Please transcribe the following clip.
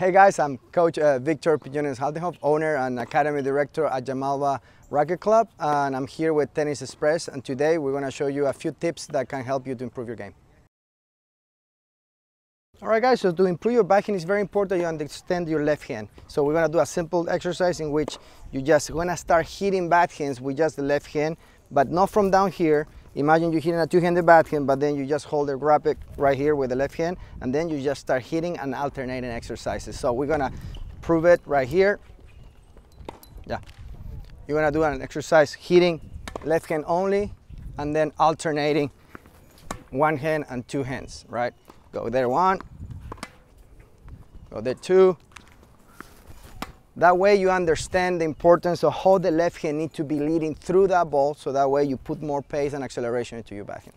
Hey guys, I'm Coach uh, Victor Piñones Haldenhoff, owner and Academy Director at Jamalva Racket Club, and I'm here with Tennis Express, and today we're going to show you a few tips that can help you to improve your game. Alright guys, so to improve your backhand, it's very important you understand your left hand. So we're going to do a simple exercise in which you just going to start hitting backhands with just the left hand, but not from down here, Imagine you're hitting a two-handed backhand, but then you just hold the graphic right here with the left hand, and then you just start hitting and alternating exercises. So we're gonna prove it right here. Yeah. You're gonna do an exercise hitting left hand only, and then alternating one hand and two hands, right? Go there one, go there two, that way you understand the importance of how the left hand needs to be leading through that ball so that way you put more pace and acceleration into your backhand.